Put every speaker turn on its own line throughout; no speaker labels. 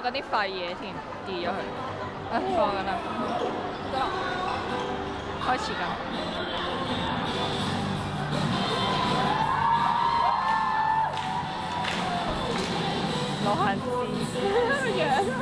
緊啲廢嘢添，跌咗佢。啊，放緊啦，開始緊。羅漢師。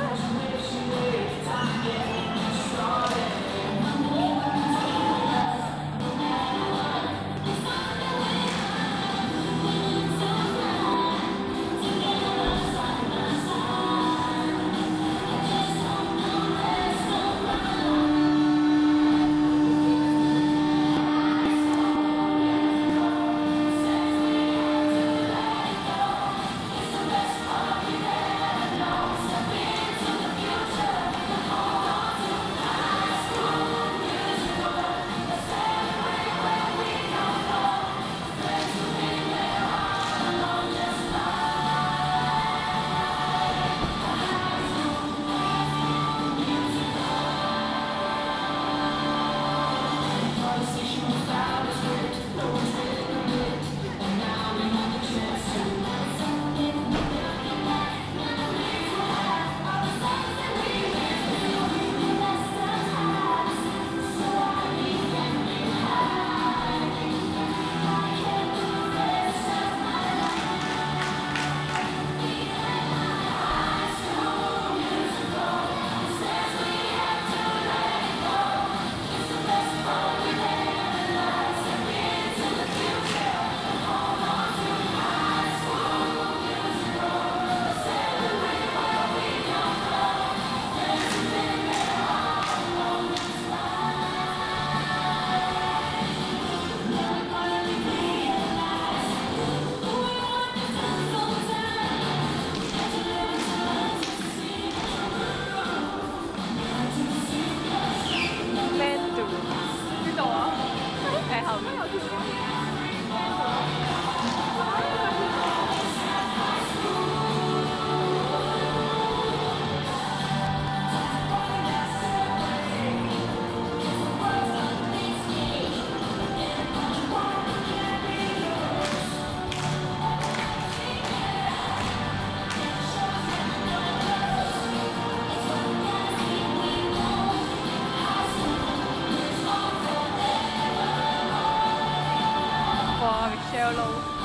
有路。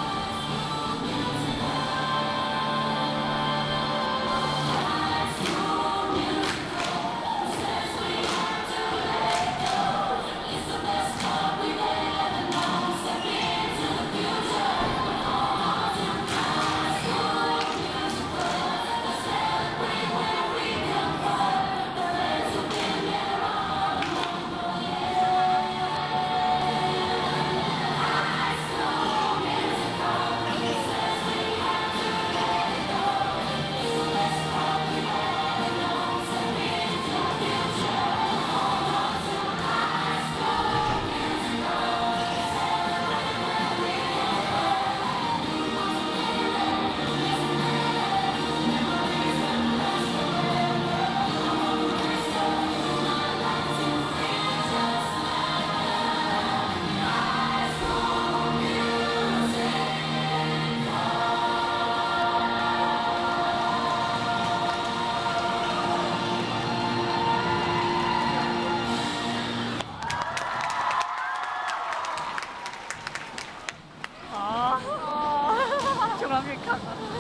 哦，仲諗住 cut 啊！